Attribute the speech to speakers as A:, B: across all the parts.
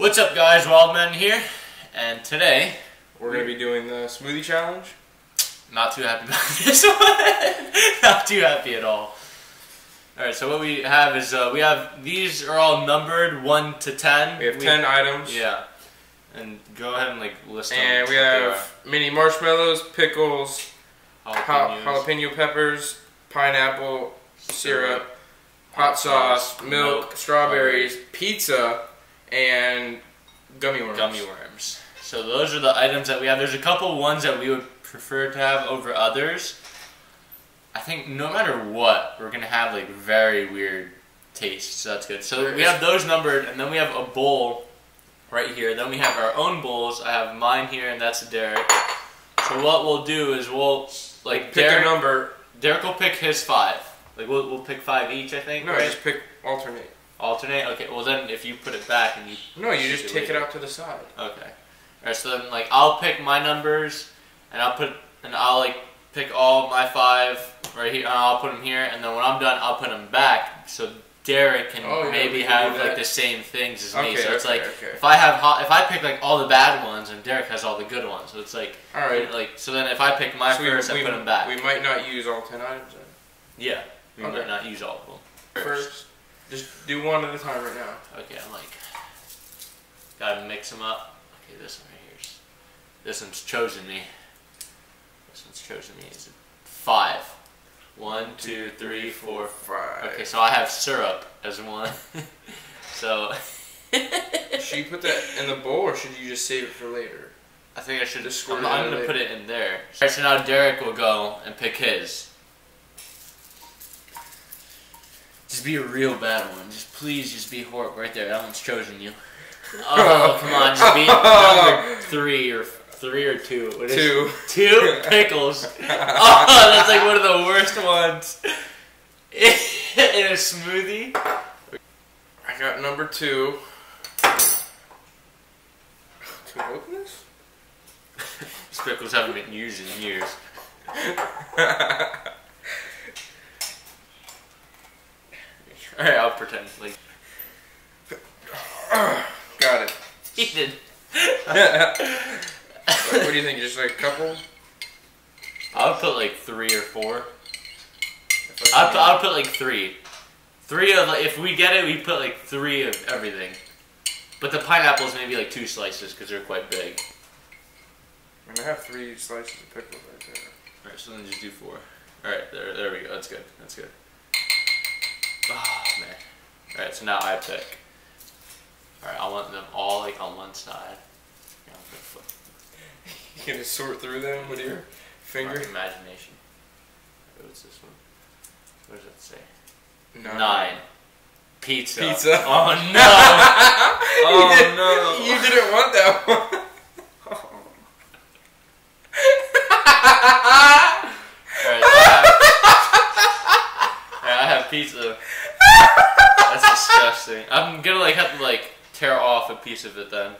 A: What's up guys, Wildman here, and today,
B: We're gonna be doing the smoothie challenge.
A: not too happy about this one, not too happy at all. Alright, so what we have is, uh, we have, these are all numbered 1 to 10.
B: We have ten items.
A: Yeah, and go ahead and like list them.
B: And we have mini marshmallows, pickles,
A: Jalapenos,
B: jalapeno peppers, pineapple, syrup, hot sauce, milk, strawberries, pizza, and gummy worms.
A: gummy worms. So those are the items that we have. There's a couple ones that we would prefer to have over others. I think no matter what, we're gonna have like very weird tastes. So that's good. So we have those numbered, and then we have a bowl right here. Then we have our own bowls. I have mine here, and that's Derek. So what we'll do is we'll like
B: Pick
A: Derek.
B: a number.
A: Derek will pick his five. Like we'll, we'll pick five each, I think.
B: No,
A: right?
B: just pick alternate.
A: Alternate. Okay. Well then, if you put it back and you
B: No, you just
A: it
B: take it out to the side.
A: Okay. Alright, so then like I'll pick my numbers and I'll put and I'll like pick all my five right here and I'll put them here and then when I'm done I'll put them back so Derek can
B: Oh, yeah,
A: maybe
B: can
A: have like the same things as me.
B: Okay,
A: So it's like
B: okay.
A: if I have hot, if I pick like all the bad ones and Derek has all the good ones, so it's like
B: All right.
A: like so then if I pick my
B: So
A: first,
B: we,
A: I put them back.
B: We might not use all ten items. Then.
A: yeah, we
B: Okay.
A: might not use all of them.
B: First, just do one at a time right now.
A: Okay, I'm like, gotta mix them up. Okay, this one right here's, this one's chosen me. This one's chosen me. Is five? One, two, three, four.
B: Five.
A: Okay, so I have syrup as one. so
B: Should you put that in the bowl, or should you just save it for later?
A: I think I should.
B: Just
A: I'm, I'm gonna
B: later.
A: put it in there. Alright, so now Derek will go and pick his. Just be a real bad one. Just please, just be horrible. Right there, that one's chosen you. Oh come on, just be number three or three or two. What is
B: Two.
A: Two pickles. Oh, that's like one of the worst ones. In a smoothie.
B: I got number two. Can I open this?
A: These pickles haven't been used in years. Alright, I'll pretend like
B: got it.
A: he did.
B: what, what do you think? Just like a couple?
A: I'll put like three or four.
B: I
A: I'd, put- I'd put like three. Three of like, if we get it, we put like three of everything. But the pineapples maybe like two slices because they're quite big.
B: I mean, I have three slices of pickles right there.
A: Alright, so then just do four. Alright, there, there we go. That's good. That's good. Oh Alright, so now I pick. Alright, I want them all like on one side. Yeah, gonna
B: You can just sort through them with your finger.
A: imagination. What's this one? What does it say?
B: Nine.
A: Nine. Pizza.
B: Pizza.
A: Oh no! Oh,
B: you did, oh,
A: no.
B: You didn't want that one.
A: Alright, so I have, I have pizza. Disgusting. I'm gonna like have to like tear off a piece of it then.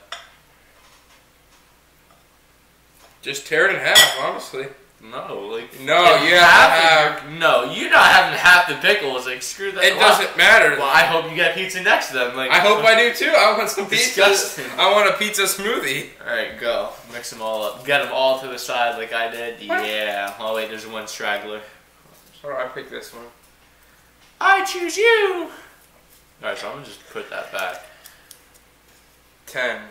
B: Just tear it in half, honestly.
A: No, like
B: No, you have to.
A: No, you're not having half the pickles. Like screw that.
B: It doesn't matter.
A: Well, I hope you get pizza next to them. Like
B: I hope I do too. I want some pizza.
A: Disgusting.
B: I want a pizza smoothie.
A: All right, go mix them all up. Get them all to the side like I did. Yeah. Oh wait, there's one straggler.
B: Or I pick this one.
A: I choose you. All right, so I'm gonna just put that back.
B: Ten.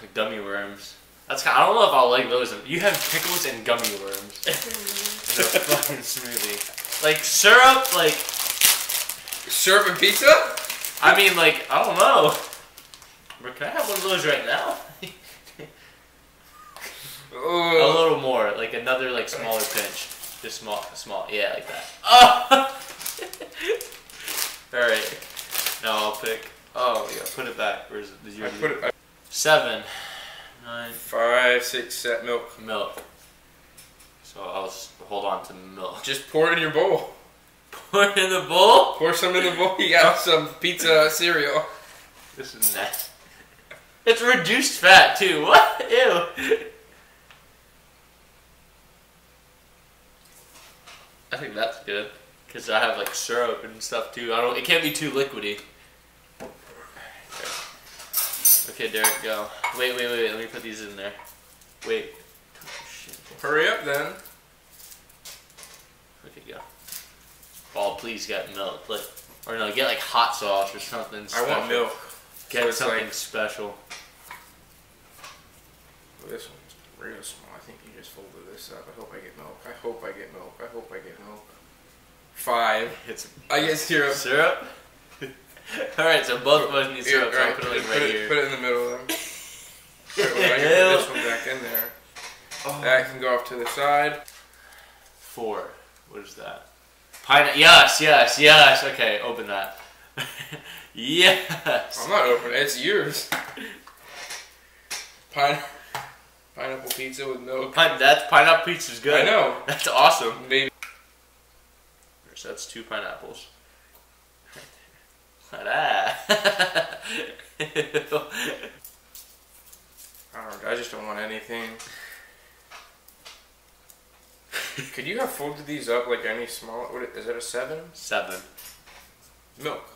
A: Like gummy worms. That's kind. Of, I don't know if I'll like those. You have pickles and gummy worms in a fucking smoothie. Like syrup. Like
B: Syrup and pizza?
A: I mean, like I don't know. But can I have one of those right now? a little more, like another like smaller pinch. Just small, small. Yeah, like that. Oh. All right. Now I'll pick. Oh yeah, put it back. Where's it? Did you
B: I put it. I,
A: Seven, nine,
B: five, six, set milk.
A: milk. So I'll just hold on to milk.
B: Just pour it in your bowl.
A: Pour it in the bowl.
B: Pour some in the bowl. You got some pizza cereal.
A: This is nasty. It's reduced fat too. What? Ew. I think that's good because I have like syrup and stuff too. I don't. It can't be too liquidy. Okay. Derek, go. Wait, wait, wait. Let me put these in there. Wait. Oh, shit.
B: Hurry up then.
A: Okay, go. Oh, please get milk. Like, or no, get like hot sauce or something.
B: I want milk.
A: Get
B: So
A: something
B: like-
A: special.
B: This one's real small. I think you just folded this up. I hope I get milk. I hope I get milk. I hope I get milk. Five.
A: It's
B: I get syrup.
A: syrup. All right, so both of us need syrup. So I'll put it like
B: put,
A: right
B: it,
A: here.
B: put it in the middle then. Right, well, I can put this one back in there.
A: Oh.
B: That can go off to the side.
A: Four. What is that? Pine. Yes, yes, yes. Okay, open that. yes.
B: I'm not opening it. It's yours. Pine, pineapple pizza with milk.
A: Pine, that's pineapple pizza's good.
B: I know.
A: That's awesome.
B: Maybe.
A: So that's two pineapples. Ah.
B: I don't. I just don't want anything. Could you have folded these up like any small? What is it? a seven?
A: Seven.
B: Milk.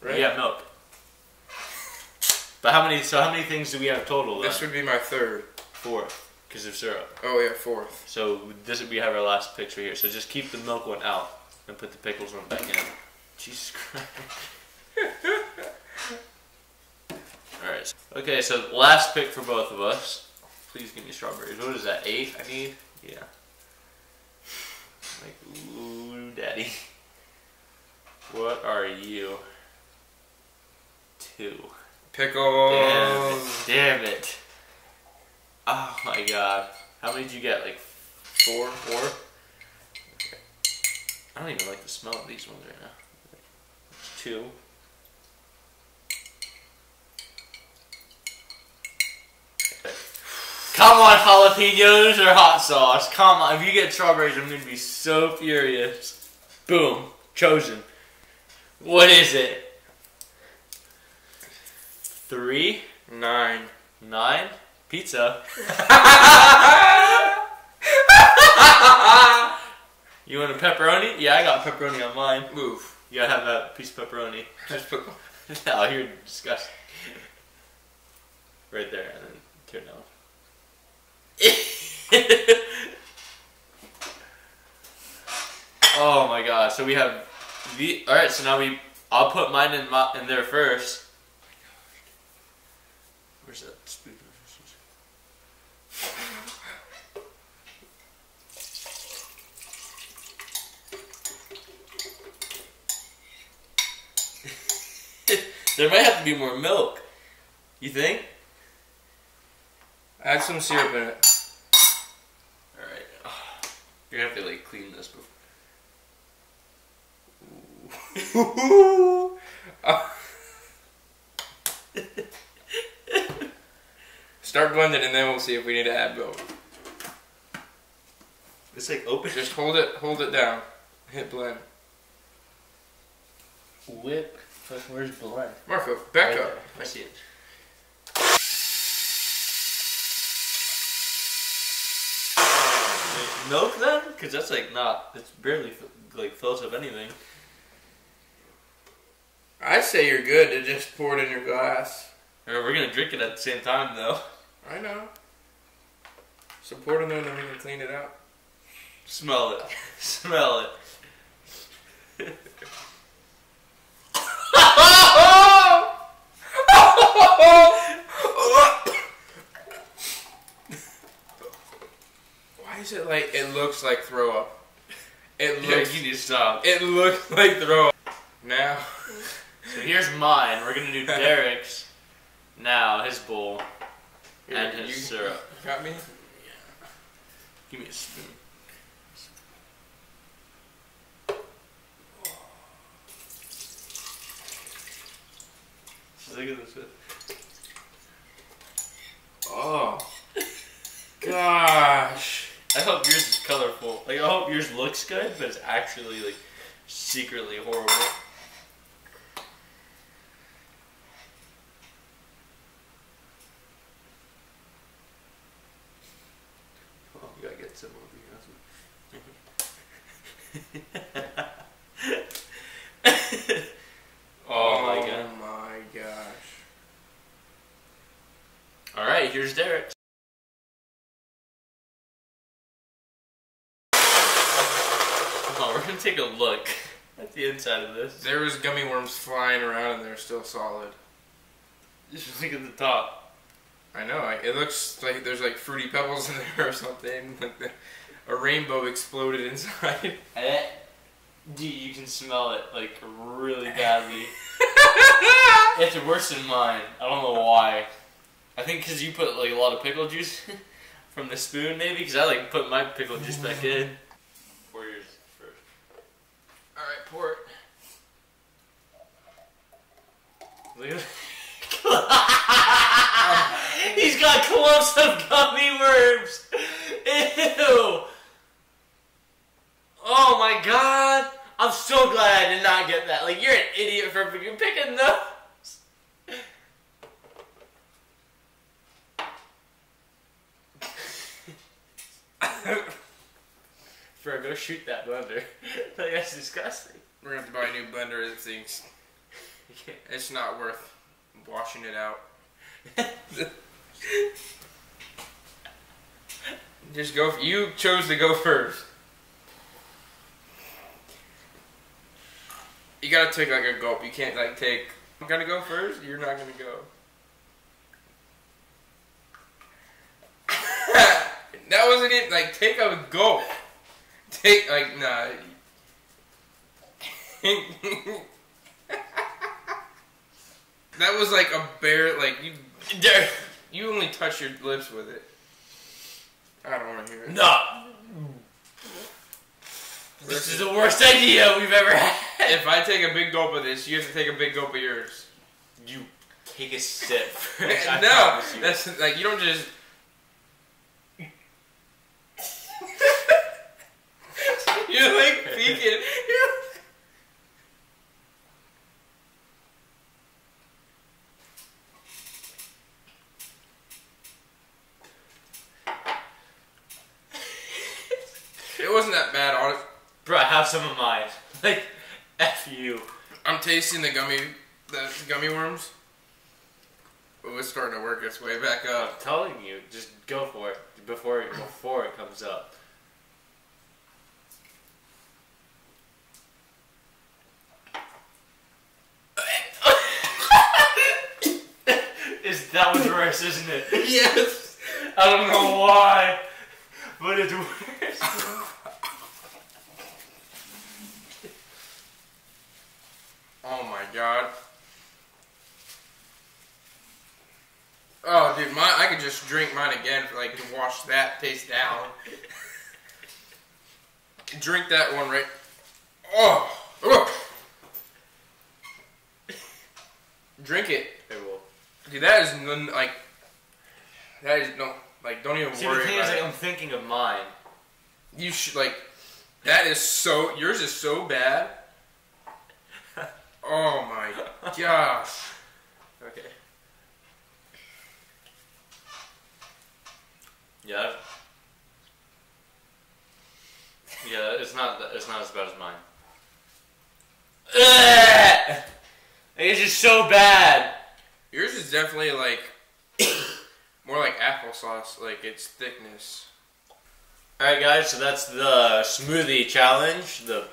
B: Right.
A: Yeah, milk. But how many? So how many things do we have total? Then?
B: This would be my third.
A: Fourth, because of syrup.
B: Oh yeah, fourth.
A: So this would be have our last picture here. So just keep the milk one out and put the pickles one back in. Jesus Christ. Alright. Okay, so last pick for both of us. Please give me strawberries. What is that? Eight I need? Yeah. Like, ooh, daddy. What are you? Two.
B: Pickles.
A: Damn it. Damn it. Oh my god. How many did you get? Like four? Four? Okay. I don't even like the smell of these ones right now. Two. Come on, jalapenos or hot sauce. Come on. If you get strawberries, I'm going to be so furious. Boom. Chosen. What is it? Three?
B: Nine.
A: Nine? Pizza. you want a pepperoni? Yeah, I got pepperoni on mine.
B: Move.
A: You gotta have a piece of pepperoni.
B: Just put.
A: no, you're disgusting. Right there, and then turn it off. oh my god! So we have the. All right, so now we. I'll put mine in my, in there first. Where's that spoon? There might have to be more milk. You think?
B: Add some syrup in it.
A: Alright. You're gonna have to like clean this before.
B: Start blending and then we'll see if we need to add milk.
A: It's like open.
B: Just hold it, hold it down. Hit blend.
A: Whip. Fuck, where's blood?
B: Marco, back
A: Right
B: up.
A: there. I see it. Milk then? Because that's like not. It's barely f- like fills up anything.
B: I'd say you're good to just pour it in your glass.
A: We're gonna drink it at the same time though.
B: I know. So pour it in there and then we can clean it out.
A: Smell it. Smell it.
B: Why is it like it looks like throw up? It
A: Yeah,
B: looks
A: you need to stop.
B: it looks like throw up. Now
A: So here's mine. We're gonna do Derek's now, his bowl,
B: Here,
A: and his
B: you
A: syrup.
B: got me? Yeah.
A: Give me a spoon. Look at this.
B: Oh gosh.
A: I hope yours is colorful. Like I hope yours looks good, but it's actually like secretly horrible. Oh, you gotta get some over here. oh my god.
B: Oh my gosh.
A: here's Derek. Come we're gonna take a look at the inside of this.
B: There was gummy worms flying around and they're still solid.
A: Just look at the top.
B: I know. I, it looks like there's like fruity pebbles in there or something. Like the, a rainbow exploded inside.
A: Eh, Dude, you can smell it like really badly. it's worse than mine. I don't know why. I think because you put like a lot of pickle juice from the spoon, maybe. Because I like put my pickle juice back in. Pour yours first.
B: All right, pour it.
A: Look at He's got clumps of gummy worms. Ew. Oh my god. I'm so glad I did not get that. Like you're an idiot for picking those. Bro, go shoot that blender. that's disgusting.
B: We're gonna have to buy a new blender. It it's not worth washing it out. Just go. You chose to go first. You gotta take like a gulp. You can't like take. I'm gonna go first. You're not gonna go. that wasn't it. Like take a gulp. Take like nah. That was like a bare like you. You only touch your lips with it. I don't want to hear it.
A: No. This is the worst idea we've ever had.
B: If I take a big gulp of this, you have to take a big gulp of yours.
A: You take a sip first.
B: No, that's like you don't just. You're like peeking. It wasn't that bad, honest.
A: Bro, have some of mine. Like, F you.
B: I'm tasting the gummy, the gummy worms. Oh, it's starting to work its way back up.
A: I'm telling you, just go for it before before it comes up. Is that was worse, isn't it?
B: yes.
A: I don't know why, but it's worse.
B: Oh my god. Oh, dude, my I could just drink mine again for like to wash that taste down. drink that one right. Oh, Ugh. drink it,
A: I will.
B: dude. That is none, like that is no like. Don't even
A: See, the
B: worry
A: thing is, like,
B: it.
A: I'm thinking of mine.
B: You should like. That is so. Yours is so bad. Oh my gosh.
A: Okay. Yeah. Yeah, it's not. It's not as bad as mine. Ugh! It's just so bad.
B: Yours is definitely like more like applesauce, like its thickness.
A: All right, guys. So that's the smoothie challenge. The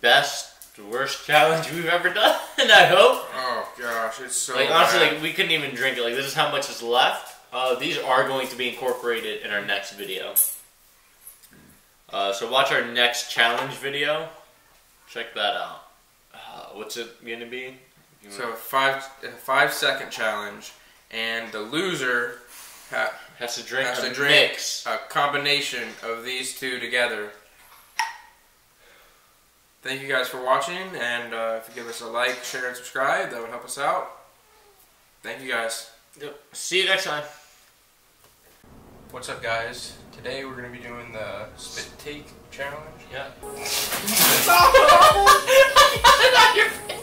A: best, worst challenge we've ever done. I hope.
B: Oh gosh, it's so
A: Like honestly, like we couldn't even drink it. Like this is how much is left. Uh, these are going to be incorporated in our next video. Uh, so watch our next challenge video. Check that out. Uh, what's it gonna be? You
B: so five a five second challenge, and the loser ha-
A: has to drink
B: has
A: a
B: to drink
A: mix.
B: a combination of these two together. Thank you guys for watching, and uh, if you give us a like, share, and subscribe, that would help us out. Thank you guys.
A: Yep. See you next time.
B: What's up, guys? Today we're gonna be doing the spit take challenge.
A: Yeah.